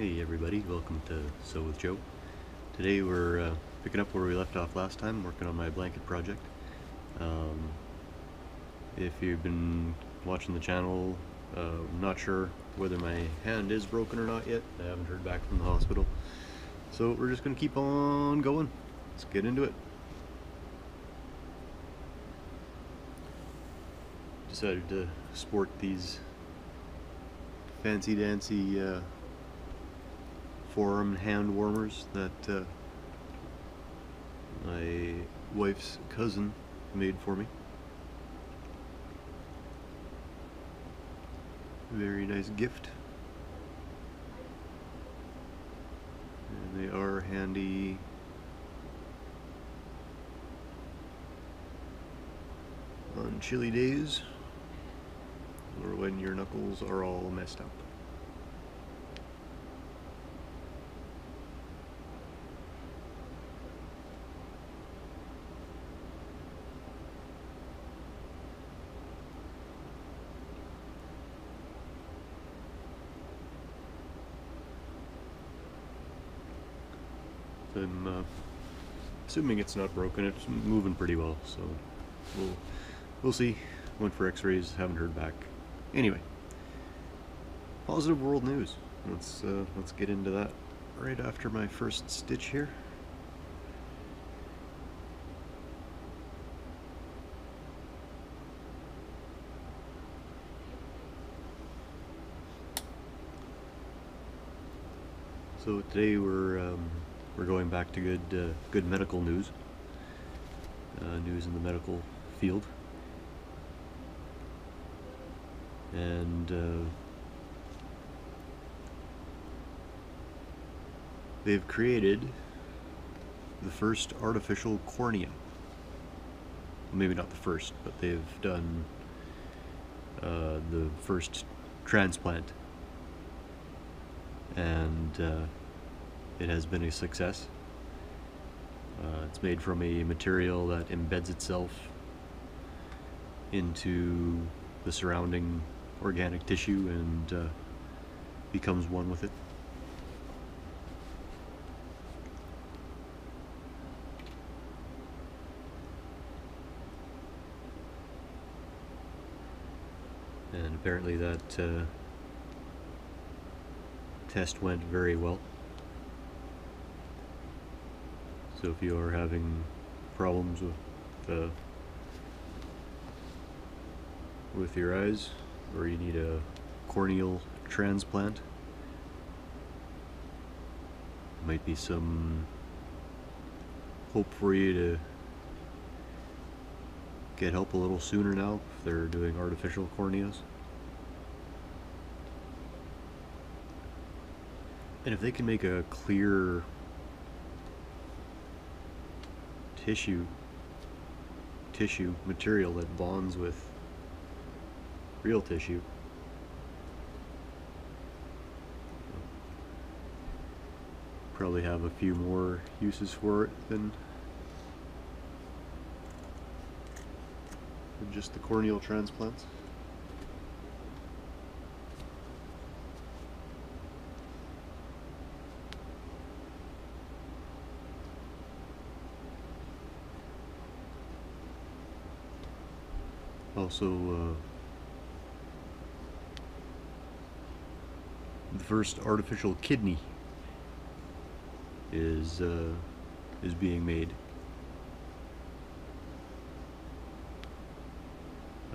Hey everybody, welcome to Sew with Joe. Today we're uh, picking up where we left off last time, working on my blanket project. Um, if you've been watching the channel, uh, I'm not sure whether my hand is broken or not yet. I haven't heard back from the hospital. So we're just going to keep on going. Let's get into it. Decided to sport these fancy dancy uh, forearm hand warmers that uh, my wife's cousin made for me. Very nice gift. And they are handy on chilly days or when your knuckles are all messed up. I'm uh, assuming it's not broken. It's moving pretty well, so we'll we'll see. Went for X-rays, haven't heard back. Anyway, positive world news. Let's uh, let's get into that right after my first stitch here. So today we're um, we're going back to good uh, good medical news, uh, news in the medical field, and uh, they've created the first artificial cornea. Maybe not the first, but they've done uh, the first transplant and uh, it has been a success. Uh, it's made from a material that embeds itself into the surrounding organic tissue and uh, becomes one with it. And apparently that uh, test went very well. So if you are having problems with uh, with your eyes, or you need a corneal transplant, might be some hope for you to get help a little sooner now if they're doing artificial corneas. And if they can make a clear tissue tissue material that bonds with real tissue probably have a few more uses for it than, than just the corneal transplants. Also, uh, the first artificial kidney is uh, is being made.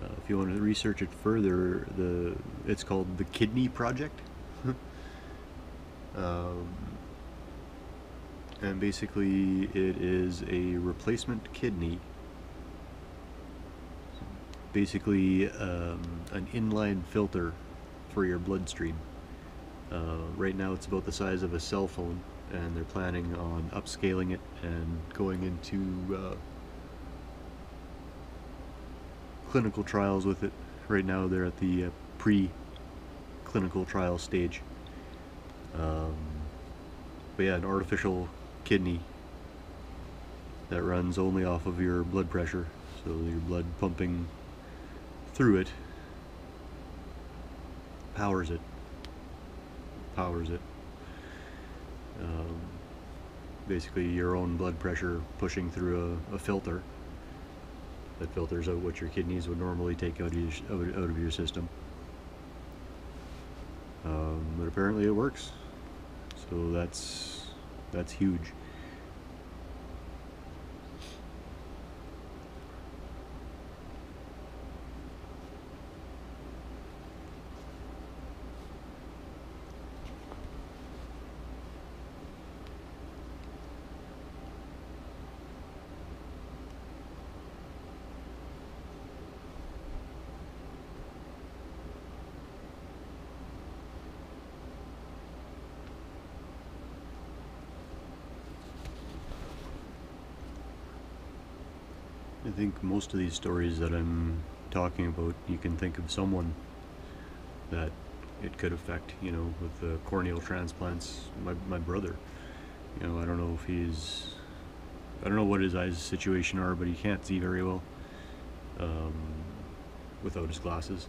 Uh, if you want to research it further, the it's called the Kidney Project. um, and basically, it is a replacement kidney basically um, an inline filter for your bloodstream. Uh, right now it's about the size of a cell phone and they're planning on upscaling it and going into uh, clinical trials with it. Right now they're at the uh, pre-clinical trial stage. Um, but yeah, an artificial kidney that runs only off of your blood pressure, so your blood pumping through it, powers it, powers it. Um, basically, your own blood pressure pushing through a, a filter that filters out what your kidneys would normally take out of your, out, of your system. Um, but apparently, it works. So that's that's huge. I think most of these stories that I'm talking about, you can think of someone that it could affect, you know, with the corneal transplants. My, my brother, you know, I don't know if he's, I don't know what his eyes situation are, but he can't see very well um, without his glasses.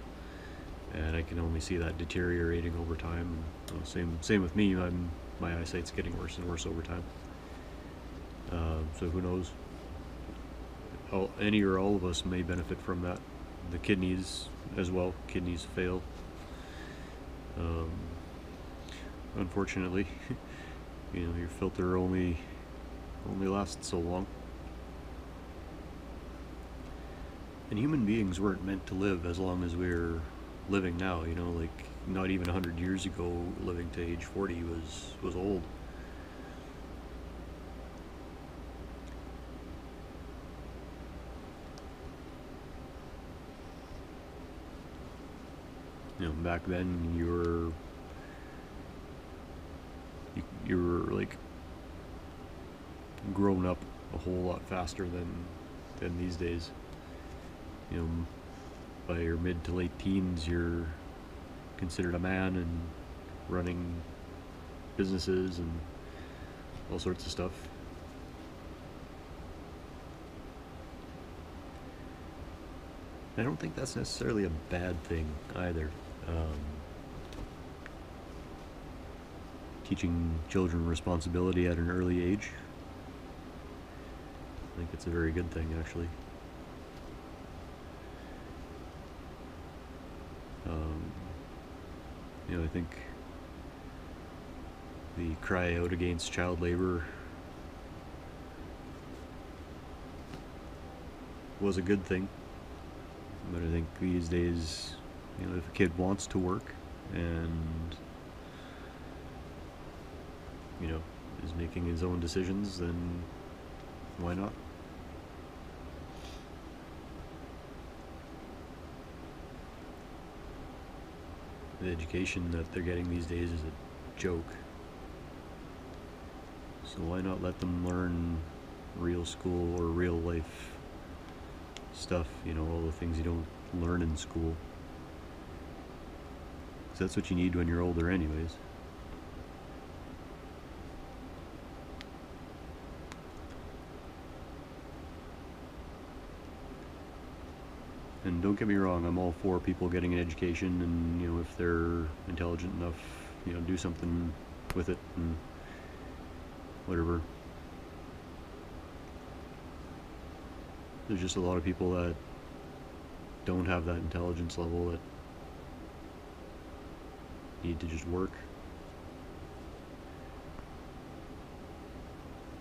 And I can only see that deteriorating over time. You same, same with me. I'm, my eyesight's getting worse and worse over time. Uh, so who knows? All, any or all of us may benefit from that. The kidneys as well. Kidneys fail. Um, unfortunately, you know your filter only only lasts so long. And human beings weren't meant to live as long as we're living now. You know, like not even hundred years ago, living to age forty was was old. Um, back then you were you, you were like grown up a whole lot faster than than these days. You know by your mid to late teens you're considered a man and running businesses and all sorts of stuff. I don't think that's necessarily a bad thing either um, teaching children responsibility at an early age. I think it's a very good thing, actually. Um, you know, I think the cry out against child labor was a good thing, but I think these days you know, if a kid wants to work and you know is making his own decisions, then why not? The education that they're getting these days is a joke. So why not let them learn real school or real life stuff, you know, all the things you don't learn in school. Because that's what you need when you're older anyways. And don't get me wrong, I'm all for people getting an education and, you know, if they're intelligent enough, you know, do something with it and whatever. There's just a lot of people that don't have that intelligence level that need to just work.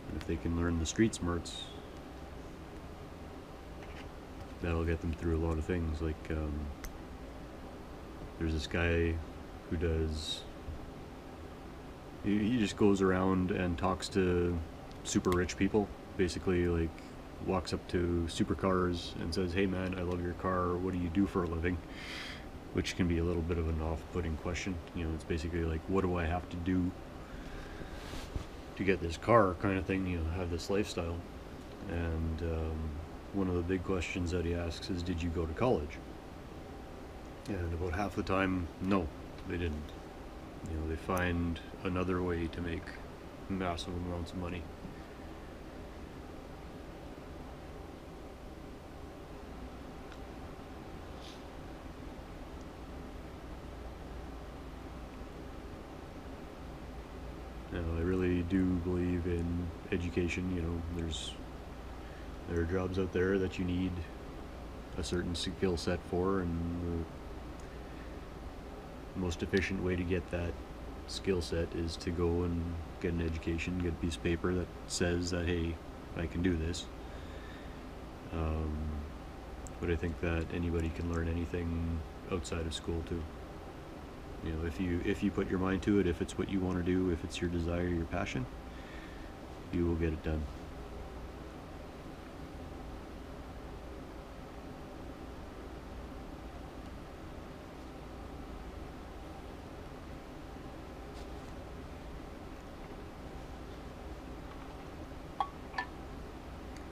And if they can learn the street smarts, that'll get them through a lot of things. Like, um, there's this guy who does. He, just goes around and talks to super rich people. Basically, like, walks up to supercars and says, Hey man, I love your car. What do you do for a living? Which can be a little bit of an off-putting question. You know, it's basically like, what do I have to do to get this car, kind of thing. You know, have this lifestyle. And um, one of the big questions that he asks is, did you go to college? And about half the time, no, they didn't. You know, they find another way to make massive amounts of money. You know, I really do believe in education. You know, there's there are jobs out there that you need a certain skill set for, and the most efficient way to get that skill set is to go and get an education, get a piece of paper that says that hey, I can do this. Um, but I think that anybody can learn anything outside of school too. You know, if you if you put your mind to it, if it's what you want to do, if it's your desire, your passion, you will get it done.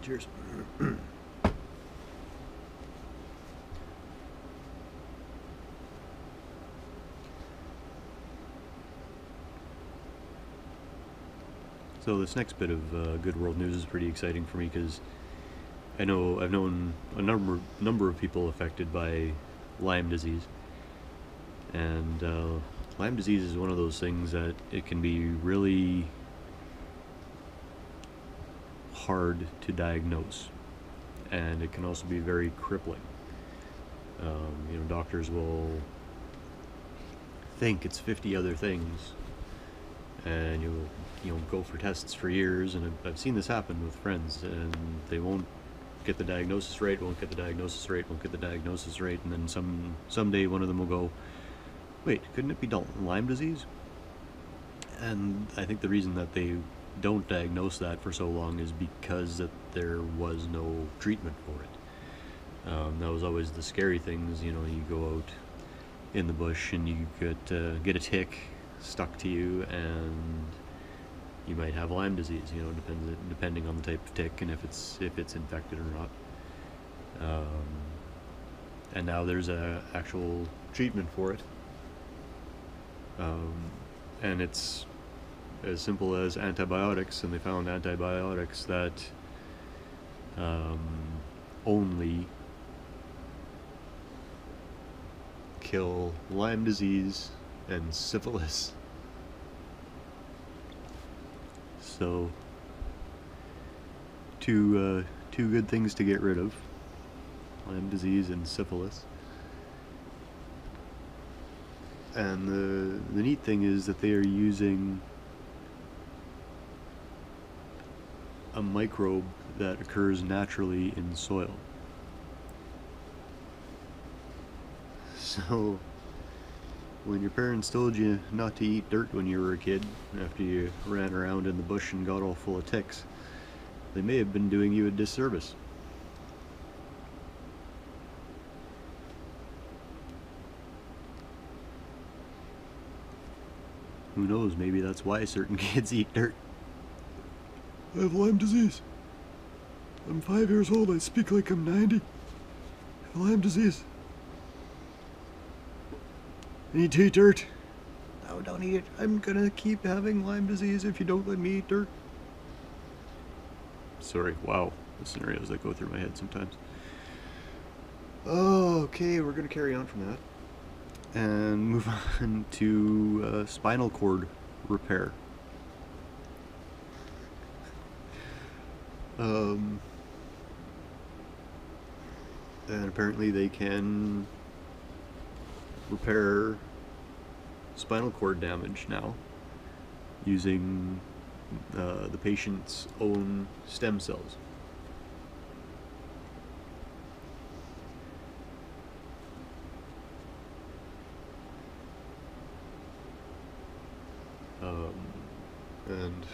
Cheers. So this next bit of uh, good world news is pretty exciting for me because I know I've known a number number of people affected by Lyme disease, and uh, Lyme disease is one of those things that it can be really hard to diagnose, and it can also be very crippling. Um, you know, doctors will think it's 50 other things, and you'll you know go for tests for years, and I've, I've seen this happen with friends, and they won't get the diagnosis right, won't get the diagnosis right, won't get the diagnosis right, and then some someday one of them will go, wait, couldn't it be Lyme disease? And I think the reason that they don't diagnose that for so long is because that there was no treatment for it. Um, that was always the scary things. You know, you go out in the bush and you get uh, get a tick stuck to you, and you might have Lyme disease. You know, depending depending on the type of tick and if it's if it's infected or not. Um, and now there's a actual treatment for it, um, and it's as simple as antibiotics, and they found antibiotics that um, only kill Lyme disease and syphilis. So, two uh, two good things to get rid of: Lyme disease and syphilis. And the the neat thing is that they are using a microbe that occurs naturally in soil. So, when your parents told you not to eat dirt when you were a kid, after you ran around in the bush and got all full of ticks, they may have been doing you a disservice. Who knows, maybe that's why certain kids eat dirt. I have Lyme disease. I'm five years old. I speak like I'm 90. I have Lyme disease. I need eat dirt. No, don't eat it. I'm gonna keep having Lyme disease if you don't let me eat dirt. Sorry, wow. The scenarios that go through my head sometimes. Oh, okay, we're gonna carry on from that. And move on to uh, spinal cord repair. Um, and apparently they can repair spinal cord damage now using uh, the patient's own stem cells. Um, and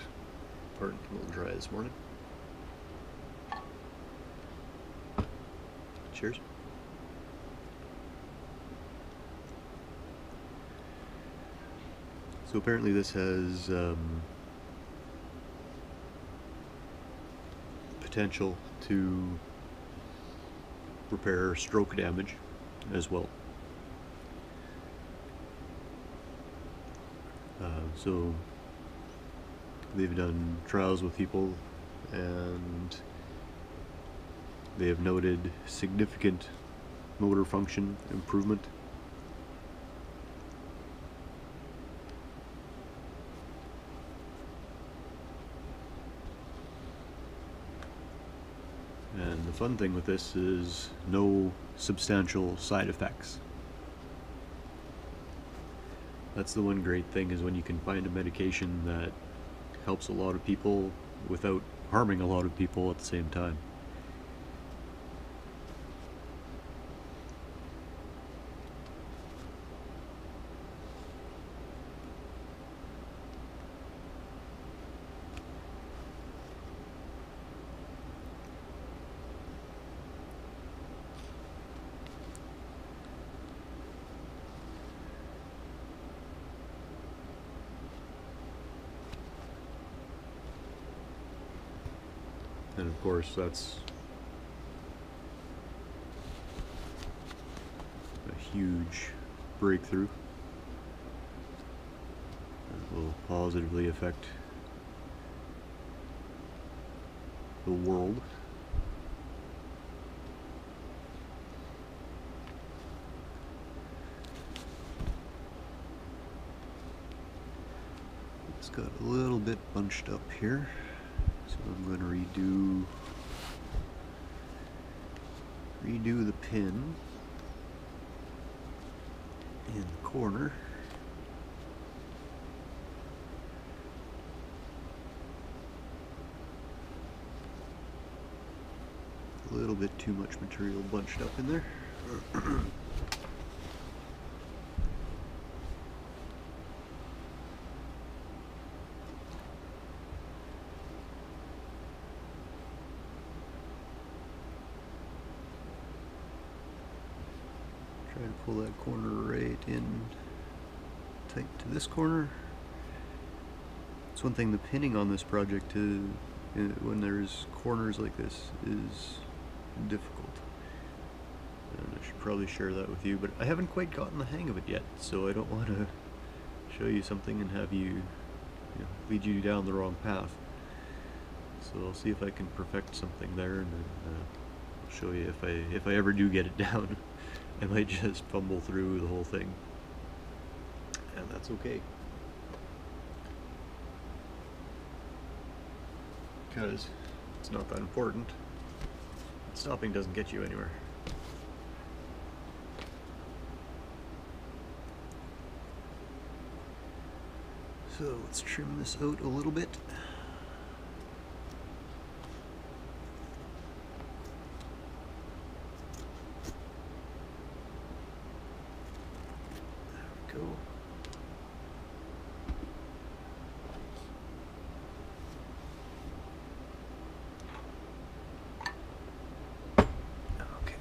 pardon, a little dry this morning. Cheers. So apparently this has um, potential to repair stroke damage as well. Uh, so they've done trials with people and they have noted significant motor function improvement. The fun thing with this is no substantial side effects. That's the one great thing is when you can find a medication that helps a lot of people without harming a lot of people at the same time. And of course, that's a huge breakthrough that will positively affect the world. It's got a little bit bunched up here. So I'm going to redo redo the pin in the corner. A little bit too much material bunched up in there. Try to pull that corner right in tight to this corner. It's one thing the pinning on this project to uh, when there's corners like this is difficult. And I should probably share that with you, but I haven't quite gotten the hang of it yet, so I don't want to show you something and have you, you know, lead you down the wrong path. So I'll see if I can perfect something there, and then uh, I'll show you if I if I ever do get it down. I might just fumble through the whole thing. And that's okay. Because it's not that important. Stopping doesn't get you anywhere. So let's trim this out a little bit. There we go. Okay.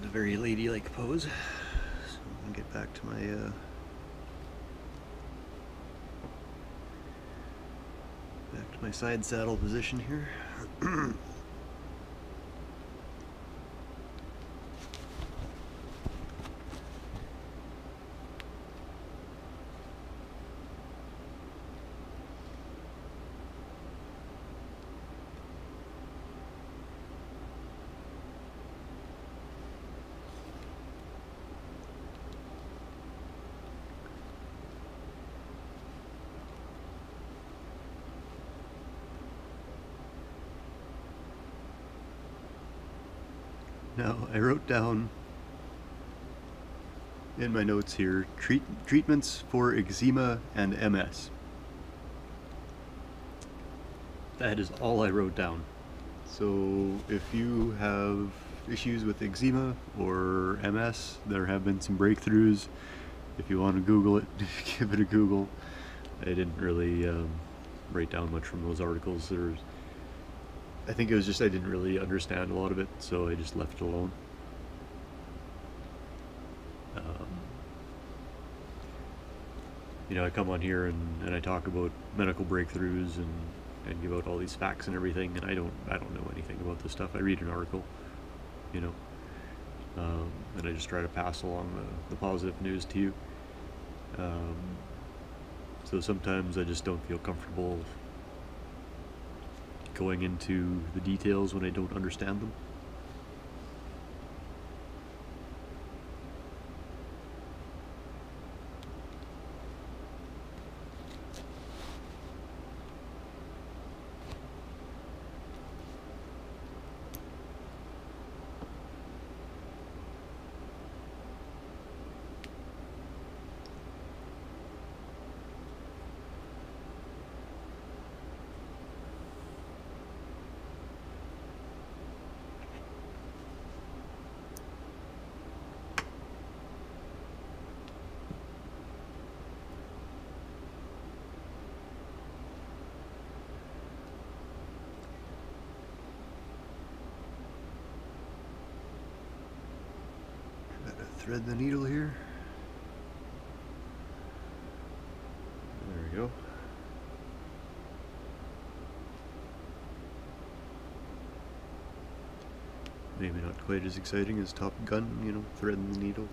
That a very ladylike pose. So I'm gonna get back to my uh back to my side saddle position here. Now, I wrote down in my notes here treat, treatments for eczema and MS. That is all I wrote down. So, if you have issues with eczema or MS, there have been some breakthroughs. If you want to Google it, give it a Google. I didn't really um, write down much from those articles. There's I think it was just I didn't really understand a lot of it, so I just left it alone. Um, you know, I come on here and, and I talk about medical breakthroughs and, and give out all these facts and everything, and I don't I don't know anything about this stuff. I read an article, you know, um, and I just try to pass along the, the positive news to you. Um, so sometimes I just don't feel comfortable going into the details when I don't understand them. Thread the needle here. There we go. Maybe not quite as exciting as Top Gun, you know, threading the needle.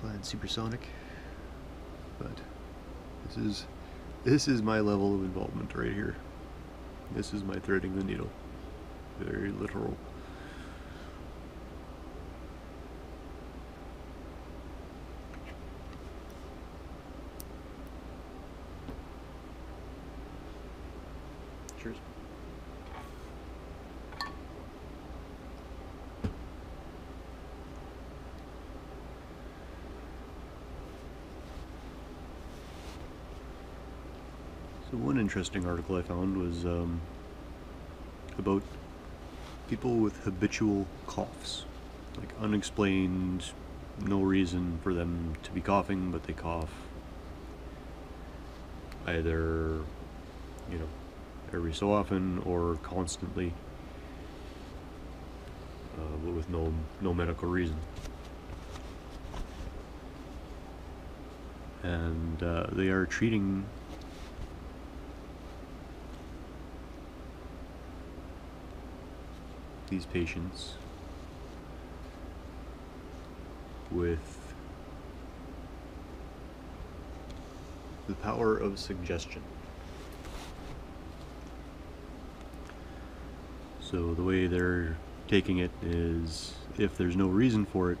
Flying supersonic. But this is this is my level of involvement right here. This is my threading the needle. Very literal. Cheers. So one interesting article I found was um, about people with habitual coughs, like unexplained, no reason for them to be coughing, but they cough either, you know, every so often or constantly, uh, but with no no medical reason. And uh, they are treating these patients with the power of suggestion. So the way they're taking it is if there's no reason for it,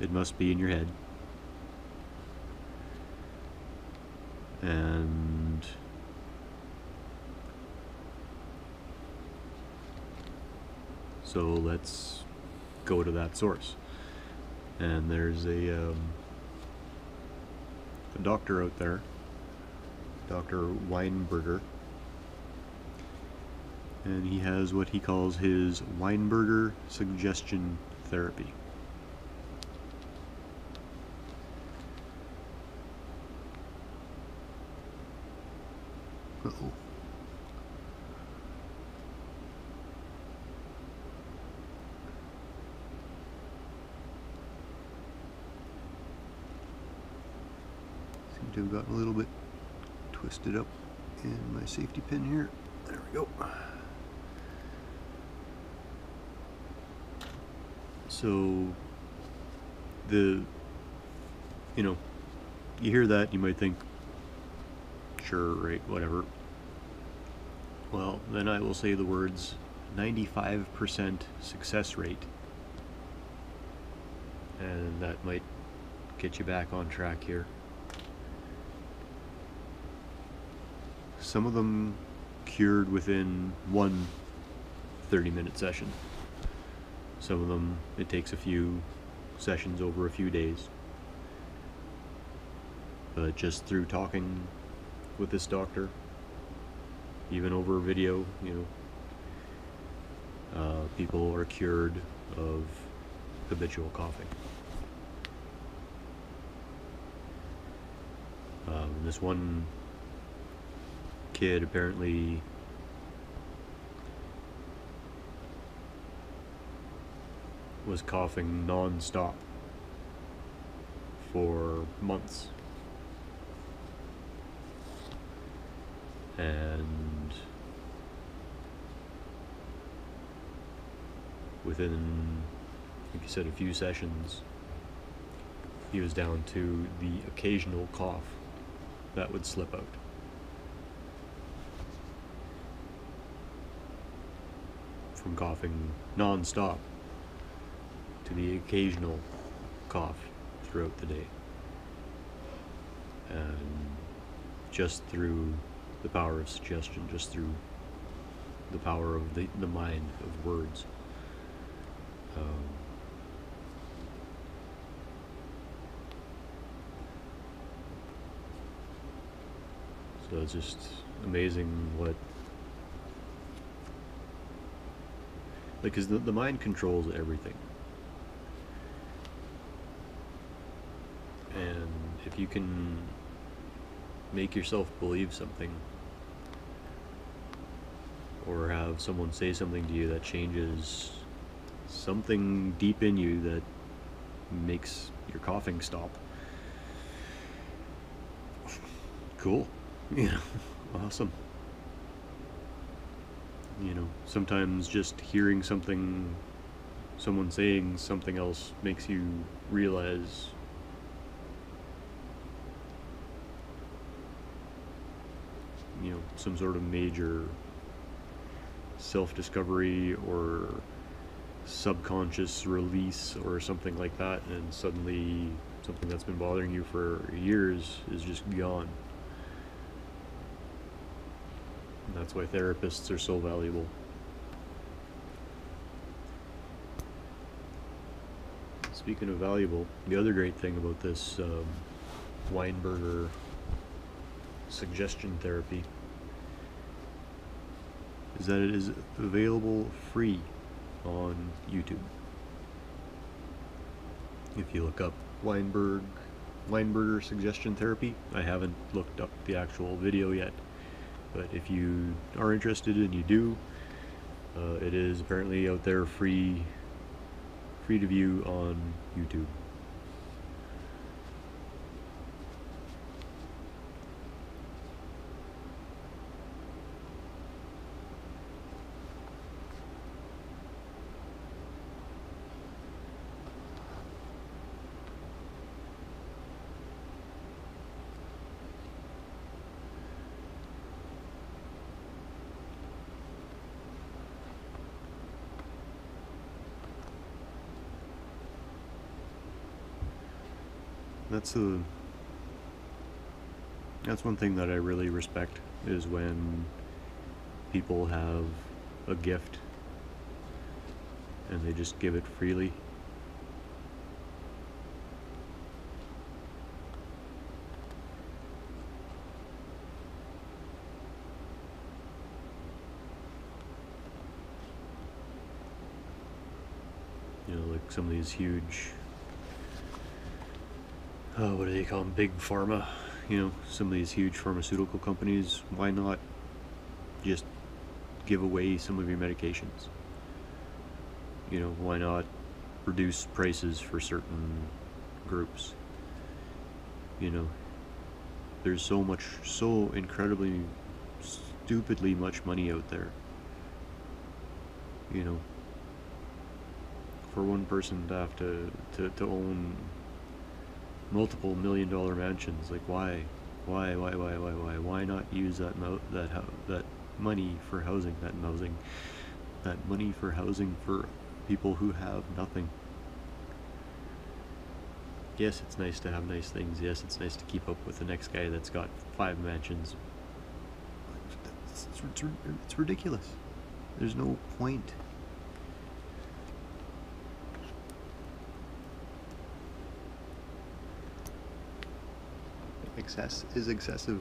it must be in your head. And So let's go to that source. And there's a, um, a doctor out there, Dr. Weinberger, and he has what he calls his Weinberger suggestion therapy. Uh-oh. Seem to have gotten a little bit twisted up in my safety pin here. There we go. So the you know you hear that you might think sure right whatever well then I will say the words 95% success rate and that might get you back on track here some of them cured within one 30 minute session. Some of them it takes a few sessions over a few days. But just through talking with this doctor, even over video, you know, uh, people are cured of habitual coughing. Um, this one kid apparently. Was coughing non-stop for months. And within like you said a few sessions he was down to the occasional cough that would slip out from coughing non-stop to the occasional cough throughout the day. And just through the power of suggestion, just through the power of the, the mind of words. Um, so it's just amazing what like because the, the mind controls everything and if you can make yourself believe something or have someone say something to you that changes something deep in you that makes your coughing stop. Cool. Know, awesome. You know, sometimes just hearing something, someone saying something else makes you realize you know some sort of major self-discovery or subconscious release or something like that and suddenly something that's been bothering you for years is just gone and that's why therapists are so valuable speaking of valuable the other great thing about this um, weinberger suggestion therapy is that it is available free on YouTube. If you look up Weinberg Weinberger suggestion therapy, I haven't looked up the actual video yet, but if you are interested and you do, uh, it is apparently out there free free to view on YouTube. That's a that's one thing that I really respect is when people have a gift and they just give it freely. You know, like some of these huge uh, what do they call them? Big pharma. You know, some of these huge pharmaceutical companies. Why not just give away some of your medications? You know, why not reduce prices for certain groups? You know, there's so much, so incredibly, stupidly much money out there. You know, for one person to have to, to, to own multiple million dollar mansions. Like why, why, why, why, why, why? Why not use that mo- that that money for housing? That housing, that money for housing for people who have nothing. Yes, it's nice to have nice things. Yes, it's nice to keep up with the next guy that's got five mansions. It's, it's, it's ridiculous. There's no point. Excess is excessive.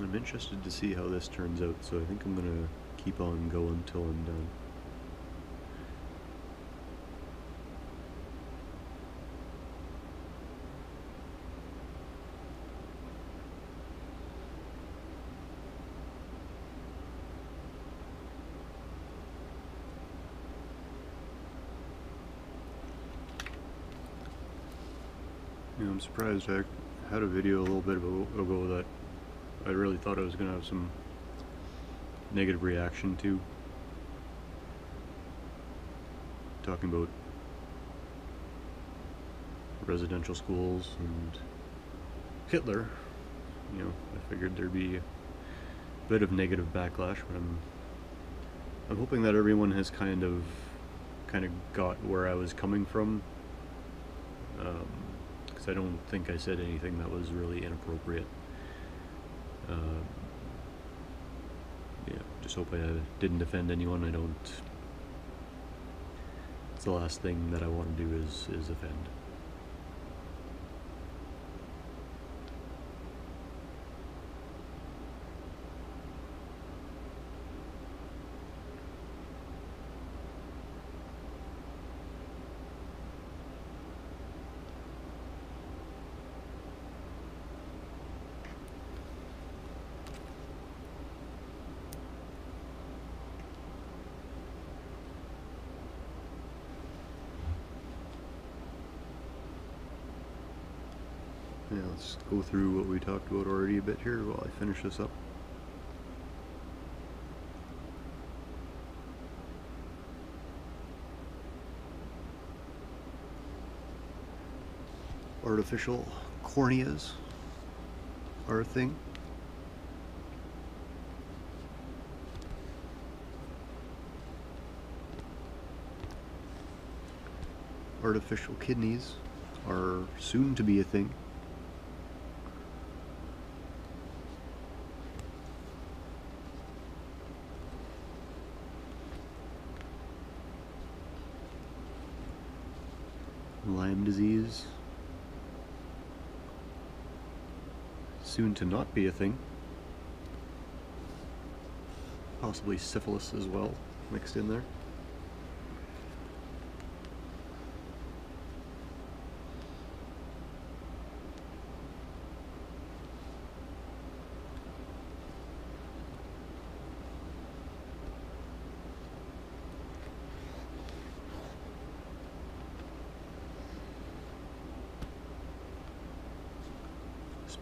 I'm interested to see how this turns out, so I think I'm gonna keep on going till I'm done. Yeah, I'm surprised I had a video a little bit ago that I really thought I was going to have some negative reaction to. Talking about residential schools and Hitler. You know, I figured there'd be a bit of negative backlash, but I'm I'm hoping that everyone has kind of kind of got where I was coming from. Um, because I don't think I said anything that was really inappropriate. Um, yeah, just hope I didn't offend anyone. I don't. It's the last thing that I want to do is is offend. Let's go through what we talked about already a bit here while I finish this up. Artificial corneas are a thing. Artificial kidneys are soon to be a thing. Lyme disease. Soon to not be a thing. Possibly syphilis as well, mixed in there.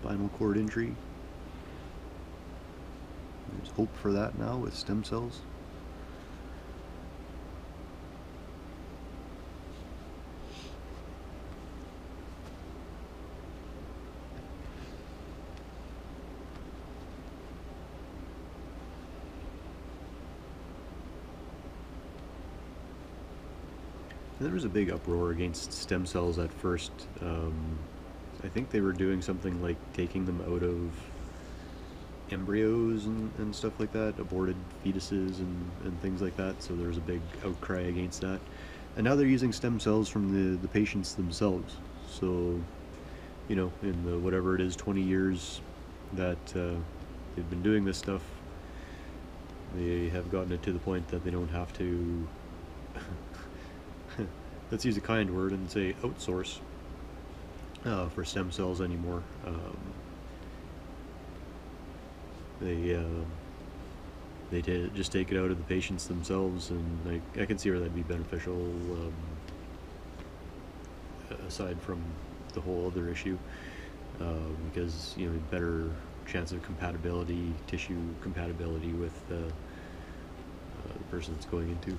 spinal cord injury. There's hope for that now with stem cells. There was a big uproar against stem cells at first. Um, I think they were doing something like taking them out of embryos and, and stuff like that, aborted fetuses and, and things like that. So there was a big outcry against that. And now they're using stem cells from the, the patients themselves. So, you know, in the whatever it is, 20 years that uh, they've been doing this stuff, they have gotten it to the point that they don't have to, let's use a kind word and say outsource uh, for stem cells anymore. Um, they uh, they just take it out of the patients themselves, and I, I can see where that'd be beneficial. Um, aside from the whole other issue, uh, because you know better chance of compatibility, tissue compatibility with uh, the person it's going into.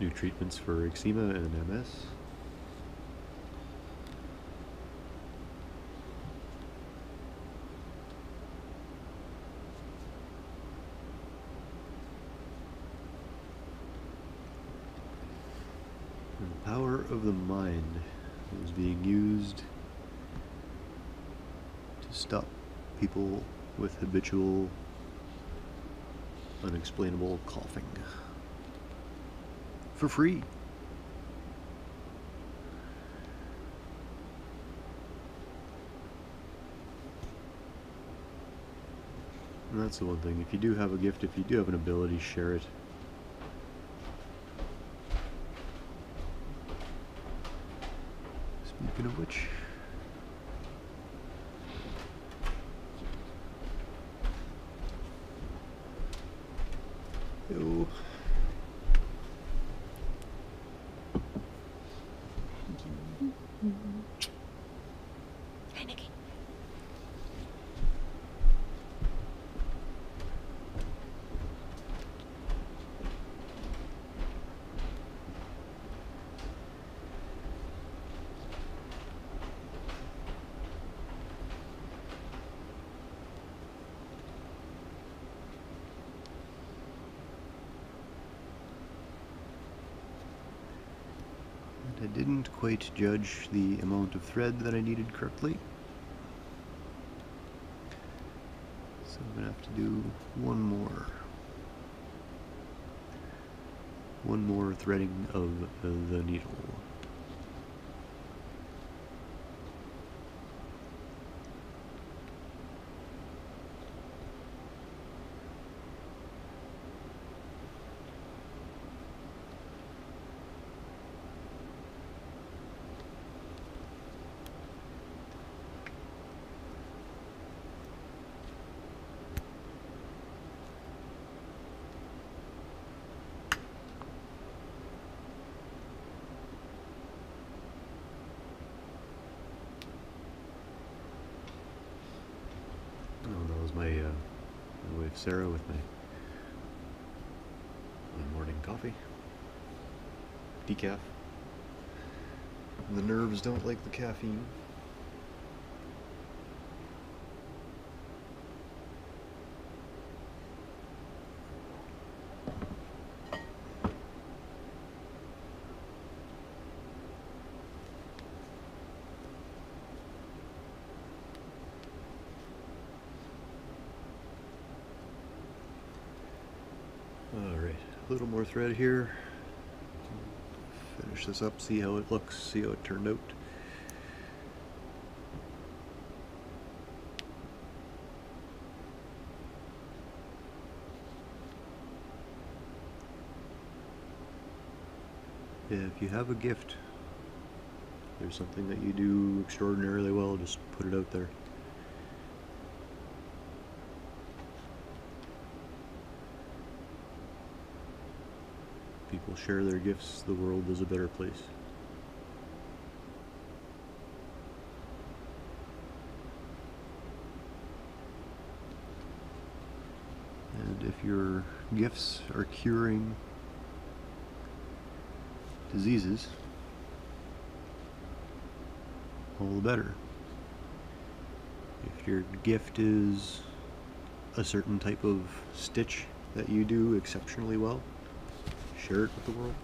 New treatments for eczema and MS. the power of the mind is being used to stop people with habitual, unexplainable coughing for free. And that's the one thing. If you do have a gift, if you do have an ability, share it. Speaking of which... didn't quite judge the amount of thread that I needed correctly. So I'm gonna have to do one more. One more threading of the needle. Oh, that was my, uh, my wife Sarah with my, my morning coffee. Decaf. The nerves don't like the caffeine. A little more thread here. Finish this up, see how it looks, see how it turned out. If you have a gift, there's something that you do extraordinarily well, just put it out there. People share their gifts, the world is a better place. And if your gifts are curing diseases, all the better. If your gift is a certain type of stitch that you do exceptionally well, share it with the world.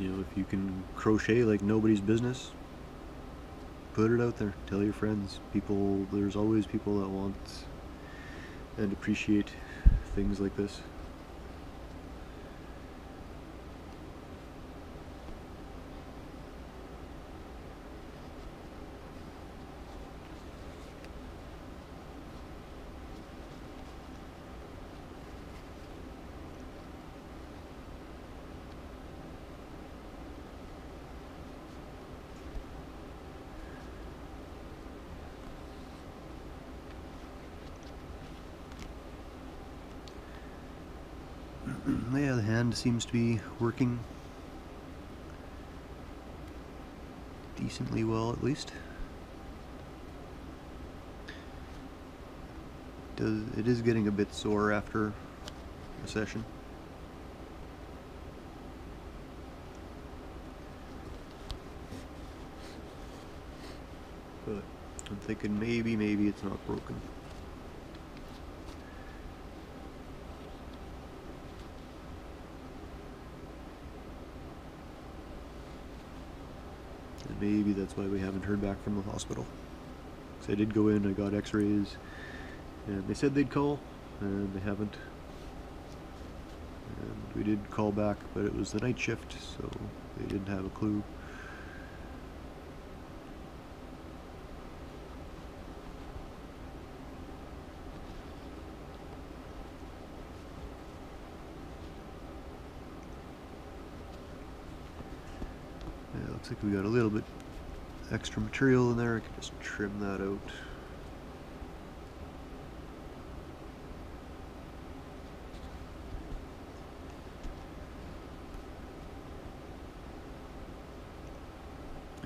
You know, if you can crochet like nobody's business, put it out there. Tell your friends. People, there's always people that want and appreciate things like this. Seems to be working decently well, at least. Does it is getting a bit sore after a session. But I'm thinking maybe, maybe it's not broken. And maybe that's why we haven't heard back from the hospital. 'Cause I did go in, I got x-rays, and they said they'd call, and they haven't. And we did call back, but it was the night shift, so they didn't have a clue. Yeah, looks like we got a little bit extra material in there. I can just trim that out.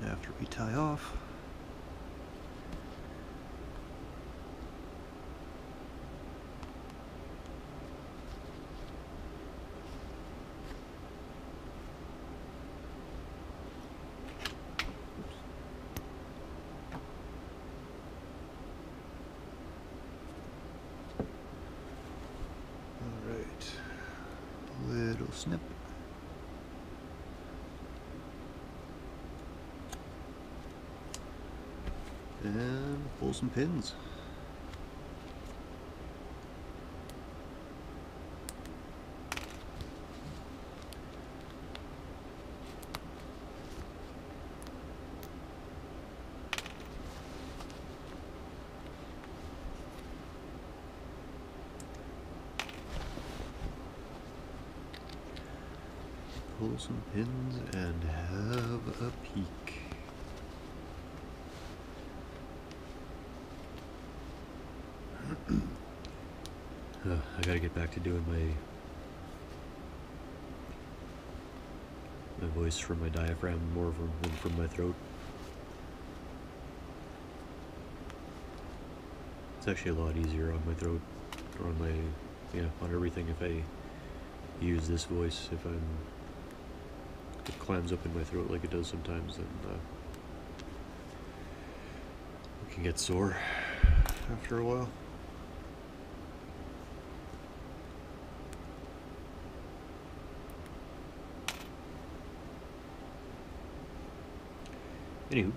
After we tie off. snip. And pull some pins. Pull some pins and have a peek. Uh, I gotta get back to doing my my voice from my diaphragm more from, than from my throat. It's actually a lot easier on my throat or on my yeah on everything if I use this voice if I'm if it clams up in my throat like it does sometimes then uh, it can get sore after a while. Anywho.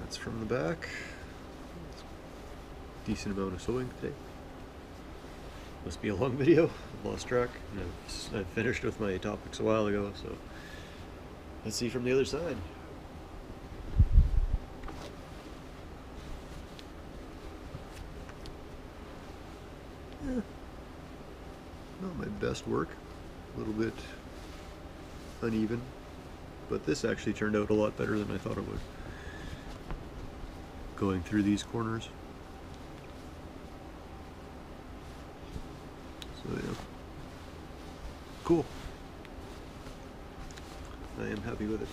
That's from the back. Decent amount of sewing today. Must be a long video. I've lost track. I've, finished with my topics a while ago, so let's see from the other side. Yeah. Not my best work. A little bit uneven, but this actually turned out a lot better than I thought it would. Going through these corners. So yeah. Cool. I am happy with it.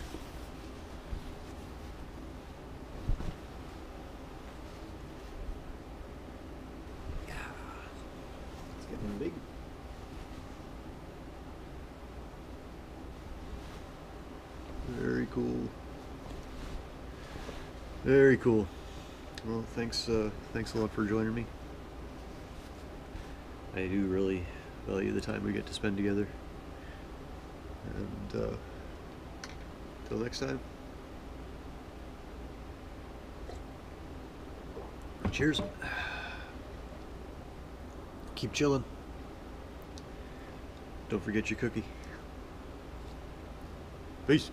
Yeah. It's getting big. Very cool. Very cool. Well, thanks. Uh, thanks a lot for joining me. I do really value the time we get to spend together. And uh, till next time. Cheers. Keep chilling. Don't forget your cookie. Peace.